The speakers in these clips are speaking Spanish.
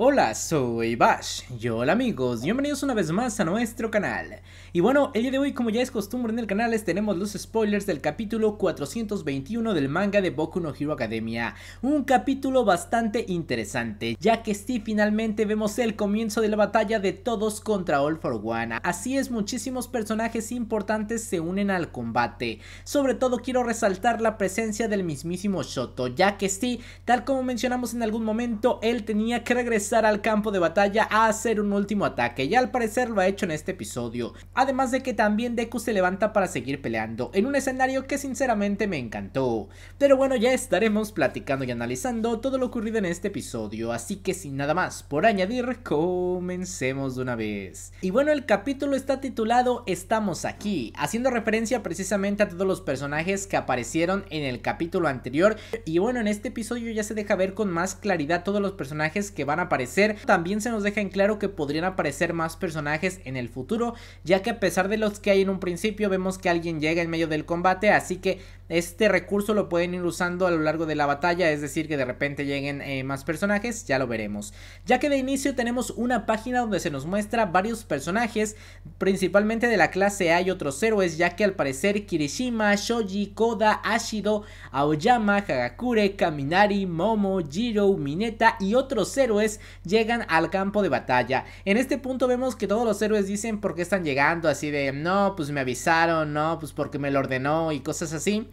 Hola, soy Bash. Y hola amigos, bienvenidos una vez más a nuestro canal. Y bueno, el día de hoy como ya es costumbre en el canal les tenemos los spoilers del capítulo 421 del manga de Boku no Hero Academia. Un capítulo bastante interesante, ya que sí finalmente vemos el comienzo de la batalla de todos contra All for One. Así es, muchísimos personajes importantes se unen al combate. Sobre todo quiero resaltar la presencia del mismísimo Shoto, ya que sí, tal como mencionamos en algún momento, él tenía que regresar al campo de batalla a hacer un último ataque y al parecer lo ha hecho en este episodio. Además de que también Deku se levanta para seguir peleando en un escenario que sinceramente me encantó. Pero bueno ya estaremos platicando y analizando todo lo ocurrido en este episodio, así que sin nada más por añadir, comencemos de una vez. Y bueno el capítulo está titulado Estamos aquí, haciendo referencia precisamente a todos los personajes que aparecieron en el capítulo anterior y bueno en este episodio ya se deja ver con más claridad todos los personajes que van a aparecer también se nos deja en claro que podrían aparecer más personajes en el futuro, ya que a pesar de los que hay en un principio, vemos que alguien llega en medio del combate, así que este recurso lo pueden ir usando a lo largo de la batalla, es decir, que de repente lleguen eh, más personajes, ya lo veremos. Ya que de inicio tenemos una página donde se nos muestra varios personajes, principalmente de la clase A y otros héroes, ya que al parecer Kirishima, Shoji, Koda, Ashido, Aoyama, Hagakure, Kaminari, Momo, Jiro, Mineta y otros héroes llegan al campo de batalla. En este punto vemos que todos los héroes dicen por qué están llegando, así de no, pues me avisaron, no, pues porque me lo ordenó y cosas así.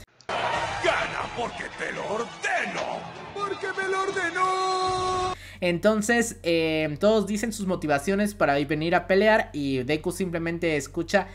Porque te lo ordeno, porque me lo ordenó. Entonces, eh, todos dicen sus motivaciones para venir a pelear y Deku simplemente escucha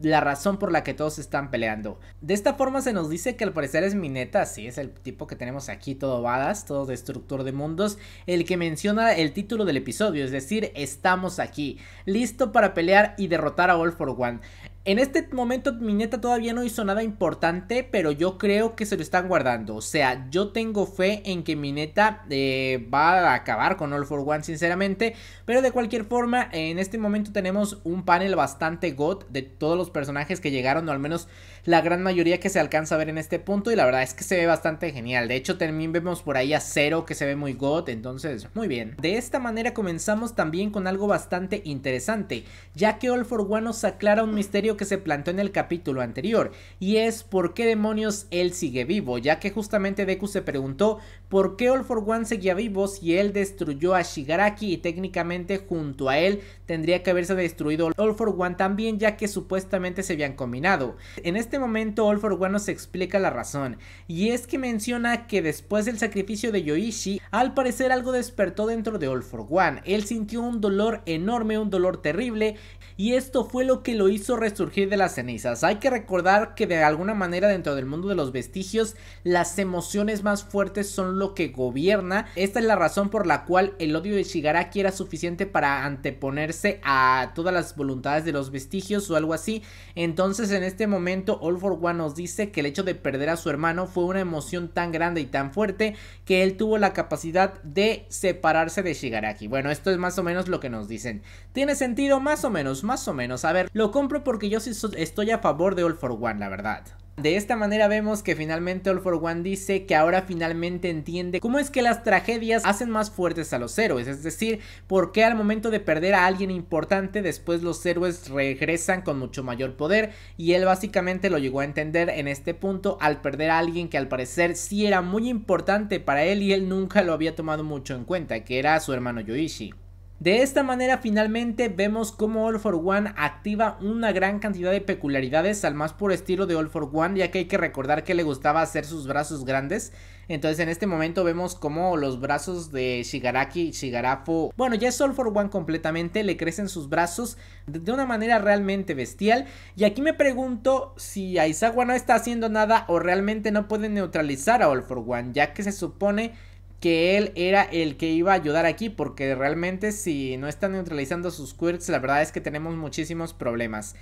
la razón por la que todos están peleando. De esta forma se nos dice que al parecer es Mineta, sí, es el tipo que tenemos aquí, todo badass, todo destructor de mundos, el que menciona el título del episodio, es decir, estamos aquí, listo para pelear y derrotar a All for One. En este momento Mineta todavía no hizo nada importante, pero yo creo que se lo están guardando. O sea, yo tengo fe en que Mineta eh, va a acabar con All for One, sinceramente. Pero de cualquier forma, en este momento tenemos un panel bastante god de todos los personajes que llegaron, o al menos la gran mayoría que se alcanza a ver en este punto. Y la verdad es que se ve bastante genial. De hecho, también vemos por ahí a Zero que se ve muy god, entonces muy bien. De esta manera comenzamos también con algo bastante interesante, ya que All for One nos aclara un misterio que se planteó en el capítulo anterior, y es por qué demonios él sigue vivo, ya que justamente Deku se preguntó por qué All for One seguía vivo si él destruyó a Shigaraki y técnicamente junto a él tendría que haberse destruido All for One también, ya que supuestamente se habían combinado. En este momento All for One nos explica la razón, y es que menciona que después del sacrificio de Yoichi, al parecer algo despertó dentro de All for One, él sintió un dolor enorme, un dolor terrible, y esto fue lo que lo hizo resurgir de las cenizas. Hay que recordar que de alguna manera dentro del mundo de los vestigios las emociones más fuertes son lo que gobierna. Esta es la razón por la cual el odio de Shigaraki era suficiente para anteponerse a todas las voluntades de los vestigios o algo así. Entonces en este momento All for One nos dice que el hecho de perder a su hermano fue una emoción tan grande y tan fuerte que él tuvo la capacidad de separarse de Shigaraki. Bueno, esto es más o menos lo que nos dicen. ¿Tiene sentido? Más o menos, más o menos. A ver, lo compro porque yo sí estoy a favor de All for One, la verdad. De esta manera vemos que finalmente All for One dice que ahora finalmente entiende cómo es que las tragedias hacen más fuertes a los héroes, es decir, por qué al momento de perder a alguien importante después los héroes regresan con mucho mayor poder y él básicamente lo llegó a entender en este punto al perder a alguien que al parecer sí era muy importante para él y él nunca lo había tomado mucho en cuenta, que era su hermano Yoichi. De esta manera finalmente vemos cómo All for One activa una gran cantidad de peculiaridades al más puro estilo de All for One ya que hay que recordar que le gustaba hacer sus brazos grandes. Entonces en este momento vemos como los brazos de Shigaraki Shigarafo, bueno ya es All for One completamente, le crecen sus brazos de una manera realmente bestial. Y aquí me pregunto si Aizawa no está haciendo nada o realmente no puede neutralizar a All for One ya que se supone que él era el que iba a ayudar aquí porque realmente si no están neutralizando sus quirks la verdad es que tenemos muchísimos problemas.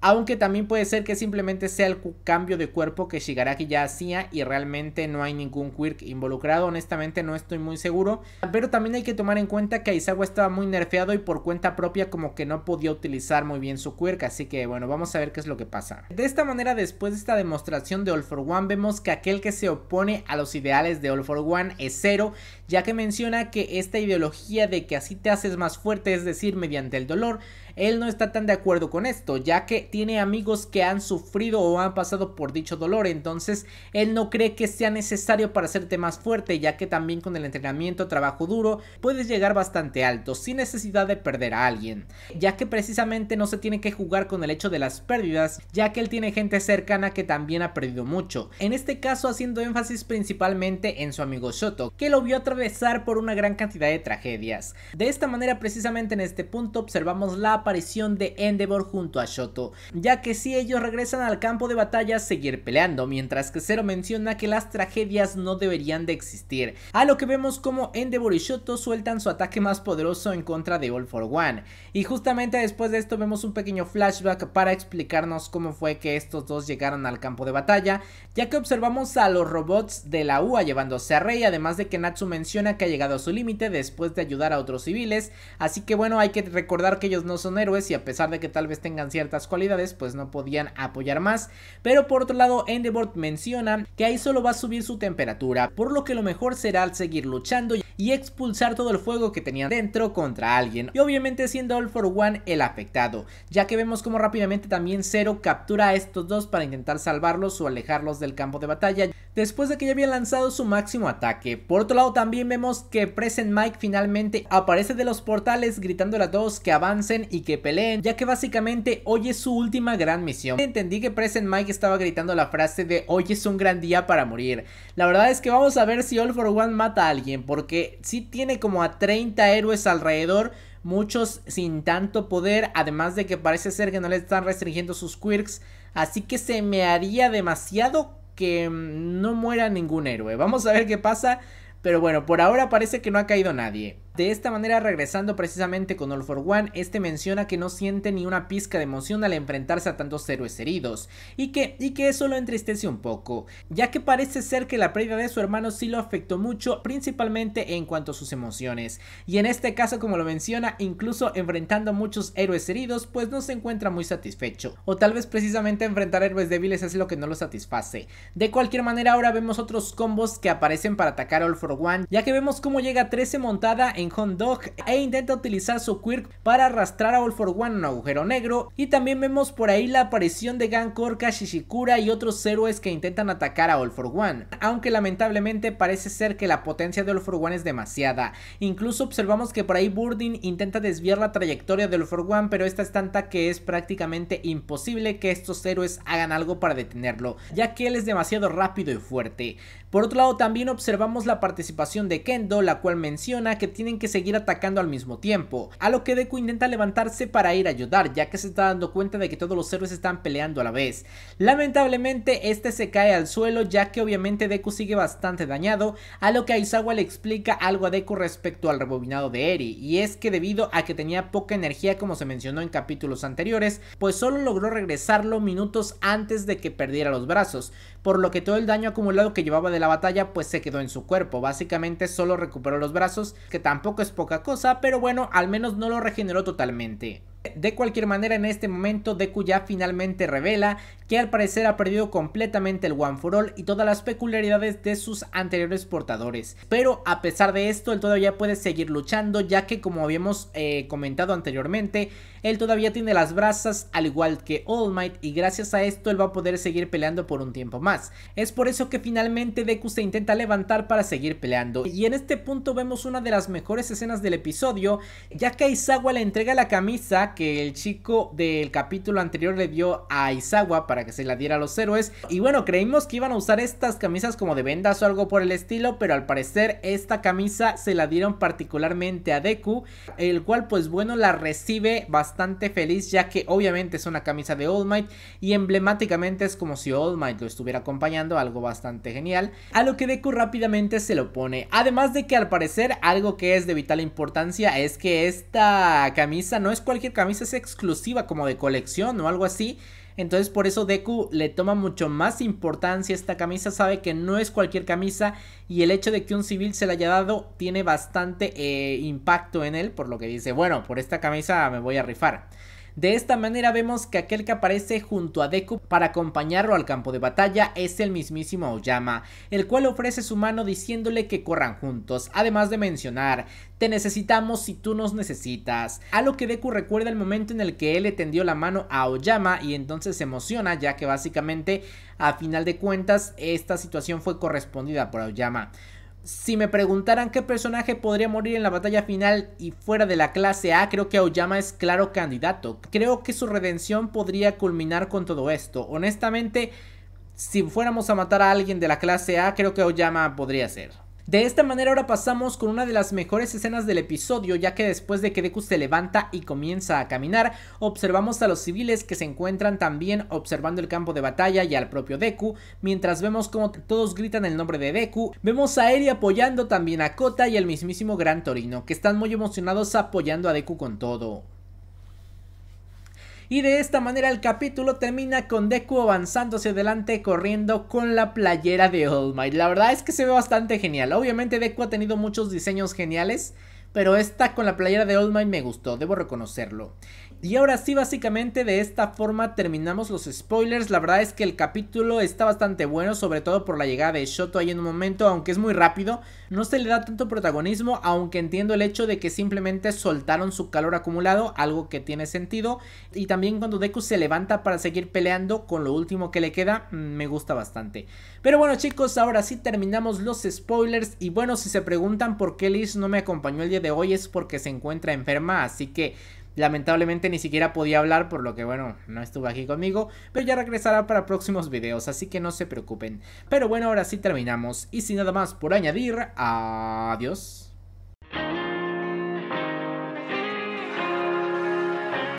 Aunque también puede ser que simplemente sea el cambio de cuerpo que Shigaraki ya hacía y realmente no hay ningún quirk involucrado, honestamente no estoy muy seguro, pero también hay que tomar en cuenta que Aizawa estaba muy nerfeado y por cuenta propia como que no podía utilizar muy bien su quirk, así que bueno, vamos a ver qué es lo que pasa. De esta manera, después de esta demostración de All for One, vemos que aquel que se opone a los ideales de All for One es Zero, ya que menciona que esta ideología de que así te haces más fuerte, es decir, mediante el dolor, él no está tan de acuerdo con esto, ya que tiene amigos que han sufrido o han pasado por dicho dolor, entonces él no cree que sea necesario para hacerte más fuerte, ya que también con el entrenamiento, trabajo duro, puedes llegar bastante alto, sin necesidad de perder a alguien, ya que precisamente no se tiene que jugar con el hecho de las pérdidas, ya que él tiene gente cercana que también ha perdido mucho, en este caso haciendo énfasis principalmente en su amigo Shoto, que lo vio atravesar por una gran cantidad de tragedias. De esta manera precisamente en este punto observamos la aparición de Endeavor junto a Shoto, ya que si ellos regresan al campo de batalla seguir peleando, mientras que Zero menciona que las tragedias no deberían de existir, a lo que vemos como Endeavor y Shoto sueltan su ataque más poderoso en contra de All for One, y justamente después de esto vemos un pequeño flashback para explicarnos cómo fue que estos dos llegaron al campo de batalla, ya que observamos a los robots de la UA llevándose a Rey, además de que Natsu menciona que ha llegado a su límite después de ayudar a otros civiles, así que bueno, hay que recordar que ellos no son héroes y a pesar de que tal vez tengan ciertas cualidades, pues no podían apoyar más. Pero por otro lado, Endeavor menciona que ahí solo va a subir su temperatura, por lo que lo mejor será seguir luchando y expulsar todo el fuego que tenían dentro contra alguien. Y obviamente siendo All for One el afectado, ya que vemos como rápidamente también Zero captura a estos dos para intentar salvarlos o alejarlos del campo de batalla, después de que ya habían lanzado su máximo ataque. Por otro lado también vemos que Present Mike finalmente aparece de los portales gritándole a todos que avancen y que peleen, ya que básicamente hoy es su última gran misión. Entendí que Present Mike estaba gritando la frase de hoy es un gran día para morir. La verdad es que vamos a ver si All for One mata a alguien, porque si tiene como a 30 héroes alrededor, muchos sin tanto poder, además de que parece ser que no le están restringiendo sus quirks, así que se me haría demasiado que mm, no muera ningún héroe. Vamos a ver qué pasa, pero bueno, por ahora parece que no ha caído nadie. De esta manera, regresando precisamente con All for One, este menciona que no siente ni una pizca de emoción al enfrentarse a tantos héroes heridos, y que, y que eso lo entristece un poco, ya que parece ser que la pérdida de su hermano sí lo afectó mucho, principalmente en cuanto a sus emociones, y en este caso como lo menciona, incluso enfrentando a muchos héroes heridos, pues no se encuentra muy satisfecho, o tal vez precisamente enfrentar héroes débiles es lo que no lo satisface. De cualquier manera, ahora vemos otros combos que aparecen para atacar All for One, ya que vemos cómo llega 13 montada en Hot Dog e intenta utilizar su quirk para arrastrar a All for One a un agujero negro. Y también vemos por ahí la aparición de Gankorka, Shishikura y otros héroes que intentan atacar a All for One. Aunque lamentablemente parece ser que la potencia de All for One es demasiada. Incluso observamos que por ahí Burdin intenta desviar la trayectoria de All for One, pero esta es tanta que es prácticamente imposible que estos héroes hagan algo para detenerlo, ya que él es demasiado rápido y fuerte. Por otro lado también observamos la participación de Kendo, la cual menciona que tienen que seguir atacando al mismo tiempo, a lo que Deku intenta levantarse para ir a ayudar, ya que se está dando cuenta de que todos los héroes están peleando a la vez. Lamentablemente este se cae al suelo ya que obviamente Deku sigue bastante dañado, a lo que Aizawa le explica algo a Deku respecto al rebobinado de Eri, y es que debido a que tenía poca energía como se mencionó en capítulos anteriores, pues solo logró regresarlo minutos antes de que perdiera los brazos, por lo que todo el daño acumulado que llevaba de la batalla pues se quedó en su cuerpo, básicamente solo recuperó los brazos, que tampoco es poca cosa, pero bueno, al menos no lo regeneró totalmente. De cualquier manera en este momento Deku ya finalmente revela que al parecer ha perdido completamente el One for All y todas las peculiaridades de sus anteriores portadores. Pero a pesar de esto él todavía puede seguir luchando ya que como habíamos eh, comentado anteriormente él todavía tiene las brasas al igual que All Might y gracias a esto él va a poder seguir peleando por un tiempo más. Es por eso que finalmente Deku se intenta levantar para seguir peleando y en este punto vemos una de las mejores escenas del episodio ya que Aizawa le entrega la camisa que el chico del capítulo anterior le dio a Izawa para que se la diera a los héroes. Y bueno, creímos que iban a usar estas camisas como de vendas o algo por el estilo, pero al parecer esta camisa se la dieron particularmente a Deku, el cual pues bueno la recibe bastante feliz ya que obviamente es una camisa de All Might y emblemáticamente es como si All Might lo estuviera acompañando, algo bastante genial, a lo que Deku rápidamente se lo pone. Además de que al parecer algo que es de vital importancia es que esta camisa no es cualquier camisa camisa es exclusiva como de colección o algo así. Entonces por eso Deku le toma mucho más importancia a esta camisa, sabe que no es cualquier camisa y el hecho de que un civil se la haya dado tiene bastante eh, impacto en él, por lo que dice, bueno, por esta camisa me voy a rifar. De esta manera vemos que aquel que aparece junto a Deku para acompañarlo al campo de batalla es el mismísimo Aoyama, el cual ofrece su mano diciéndole que corran juntos, además de mencionar, te necesitamos si tú nos necesitas, a lo que Deku recuerda el momento en el que él le tendió la mano a Aoyama y entonces se emociona ya que básicamente a final de cuentas esta situación fue correspondida por Aoyama. Si me preguntaran qué personaje podría morir en la batalla final y fuera de la clase A, creo que Aoyama es claro candidato. Creo que su redención podría culminar con todo esto. Honestamente, si fuéramos a matar a alguien de la clase A, creo que Aoyama podría ser. De esta manera ahora pasamos con una de las mejores escenas del episodio ya que después de que Deku se levanta y comienza a caminar observamos a los civiles que se encuentran también observando el campo de batalla y al propio Deku mientras vemos como todos gritan el nombre de Deku vemos a Eri apoyando también a Kota y el mismísimo Gran Torino que están muy emocionados apoyando a Deku con todo. Y de esta manera el capítulo termina con Deku avanzando hacia adelante corriendo con la playera de All Might. La verdad es que se ve bastante genial. Obviamente Deku ha tenido muchos diseños geniales. Pero esta con la playera de All Might me gustó, debo reconocerlo. Y ahora sí, básicamente de esta forma terminamos los spoilers. La verdad es que el capítulo está bastante bueno, sobre todo por la llegada de Shoto ahí en un momento, aunque es muy rápido. No se le da tanto protagonismo, aunque entiendo el hecho de que simplemente soltaron su calor acumulado, algo que tiene sentido. Y también cuando Deku se levanta para seguir peleando con lo último que le queda, mm, me gusta bastante. Pero bueno chicos, ahora sí terminamos los spoilers. Y bueno, si se preguntan por qué Liz no me acompañó el día de hoy es porque se encuentra enferma, así que Lamentablemente ni siquiera podía hablar, por lo que bueno, no estuvo aquí conmigo, pero ya regresará para próximos videos, así que no se preocupen. Pero bueno, ahora sí terminamos, y sin nada más por añadir, adiós.